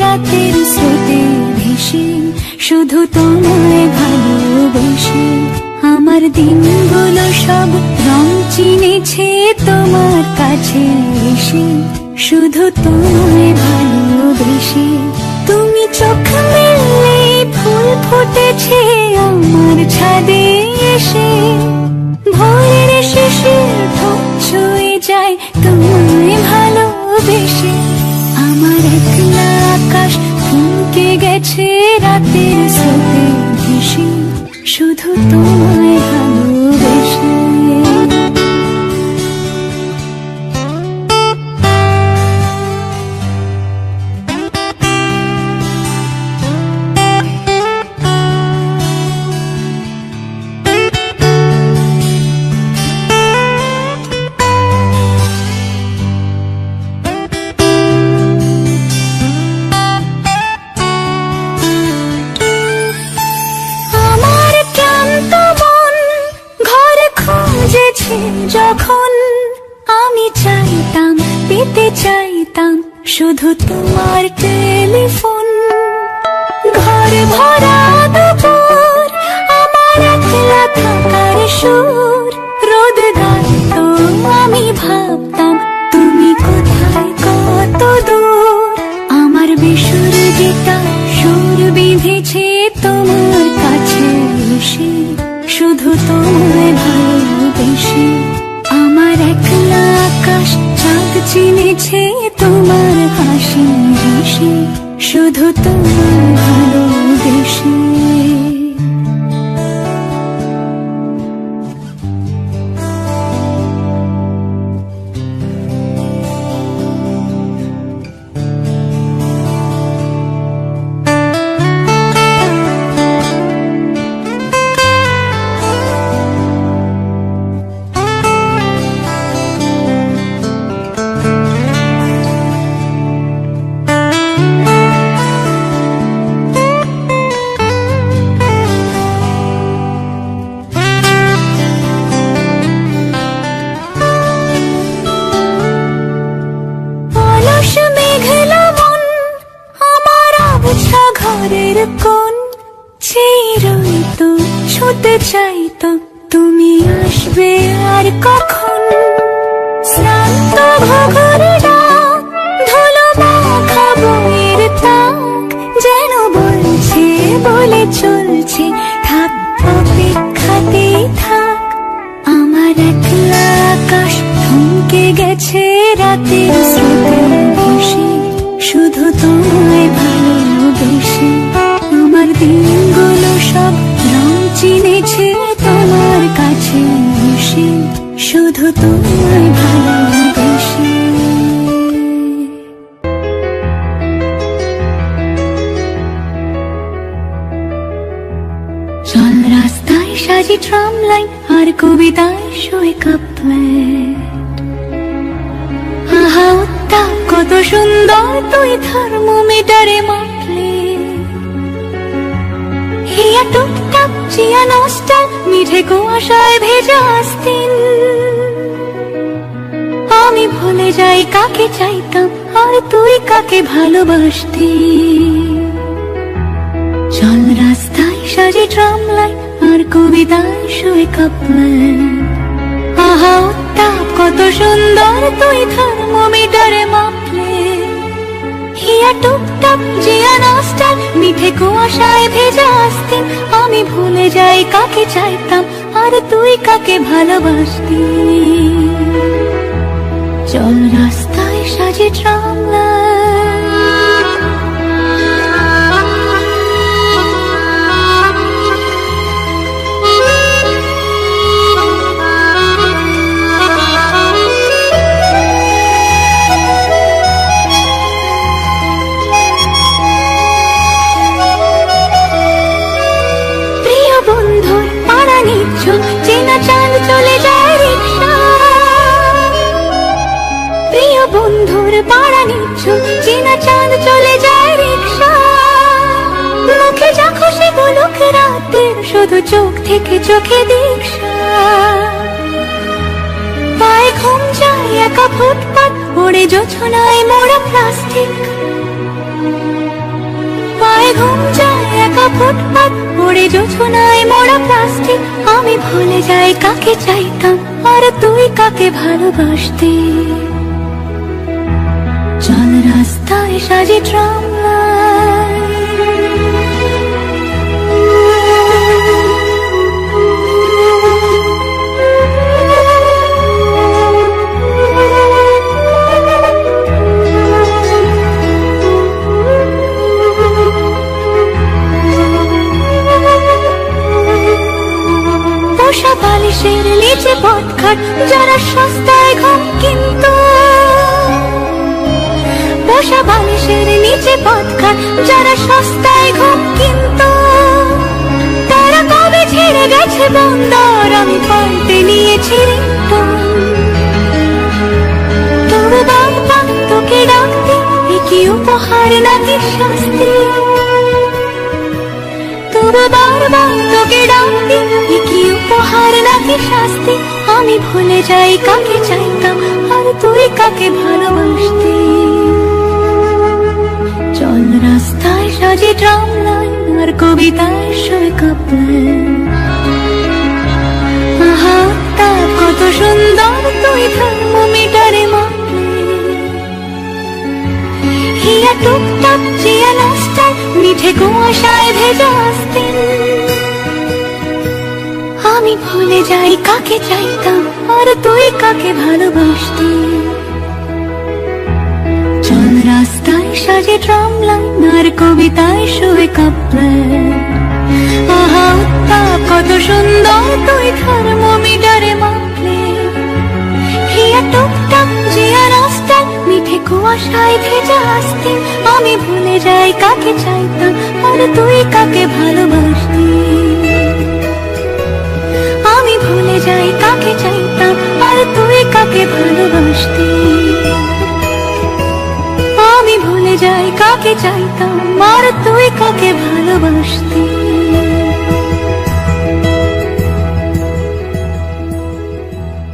রাতের স্রোতে ভেসে, শুধু তোমায় ভালোবেসে। আমার দিনগুলো সব রং চিনেছে তোমার কাছে এসে। শুধু তোমায় ভালোবেসে। তুমি চোখ মেললে ফুল ফুটেছে আমার ছাদে এসে। ভোরের শেষে ছুঁয়ে যায় তোমায় ভালোবেসে। আকাশ থমকে গেছে রাতের স্রোতে ভেসে। শুধু তোমায় ভালোবেসে। চাইতাম শুধু তোমার টেলিফোন। ঘর ভরা আমার একলা থাকার সুর। রোদ আমি ভাবতাম, তুমি কোথায় কত দূর? আমার বেসুর গীতা সুর বিঁধেছে তোমার কাছে এসে। শুধু তোমায় ভালোবেসে। আমার একলা আকাশ চাঁদ চিনেছে তোমার হাসি হাসি শুধু তোমার ভালোবেসে। কোন চিরই তো ছুতে চাইতো তুমি আসবে আর কখন? শ্রান্ত ধুলো মাখা বইয়ের তাক যেন বলছে, বলে চলছে, থাক অপেক্ষাতেই থাক। আমার একলা আকাশ থমকে গেছে রাতের সাজি ট্রাম লাইন আর কবিতায় শোয় কাপ্লেট আহা উত্তাপ কত সুন্দর তুই থার্মোমিটারে মাপলে হিয়া টুকটাপ চিয়া নস্টাল মিঠে কুয়াশায় ভেজা আস্তিন। আমি ভুলে যাই কাকে চাইতাম, আর তুই কাকে ভালোবাসতি। চল রাস্তায় সাজে ট্রাম লাইন আর কবিতায় শোয় কাপলাইন আহা, উত্তাপ, কত সুন্দর তুই থার্মোমিটারে মাপলে। হিয়া টুকটাপ জিয়া নস্টাল মিঠে কুয়াশায় ভেজা আসতেন আমি ভুলে যাই কাকে চাইতাম, আর তুই কাকে ভালোবাসতি। চল রাস্তায় সাজে ট্রাম বন্ধুর পাড়া নিচ্ছুন চেনা চাঁদ চলে যায় রিক্সা। মুখে যা খুশি বলুক রাতের শুধু চোখ থেকে চোখে দীক্ষা। পায়ে ঘুম যায় একা ফুটপাত ওড়ে জোছনায় মোড়া প্লাস্টিক। রাস্তায় ঘুম যায় একা ফুটপাত, পড়ে জোছনায় মোড়া প্লাস্টিক। আমি ভুলে যাই কাকে চাইতাম, আর তুই কাকে ভালোবাসতে? সাজে পোষা বালিশের নিচে পথঘাট যারা সস্তায় পথঘাট যারা সস্তায় ঘুম কিন্তু, তারা কবে ছেড়ে গেছে বন্দর? আমি পাল্টে নিয়েছি তবু ডাকতে কি উপহার নাকি শাস্তি? কি শাস্তি? আমি ভুলে যাই, কাকে চাইতাম? আর তুই কাকে ভালোবাসতি? রাস্তায় সাজে ট্রাম লাইন আর কবিতায় কত সুন্দর তুই হিয়া টুকটাক চিয়া মিঠে কুয়াশায় ভেজা আসতেন। আমি ভুলে যাই, কাকে চাইতাম আর তুই কাকে ভালোবাসতি রাস্তায় সাজে ট্রাম লাইন আর কবিতায় শুয়ে কাপড়ে আহা কত সুন্দর তুই মাপলে হিয়া টুকটাক জিয়া মিঠে কুয়াশায় ভেজা আসতে, আমি ভুলে যাই কাকে চাইতাম, আর তুই কাকে ভালোবাসতি? আমি ভুলে যাই কাকে চাইতাম, আর তুই কাকে ভালোবাসতি? যাই কাকে চাইতাম? মার তুই কাকে ভালোবাসতি?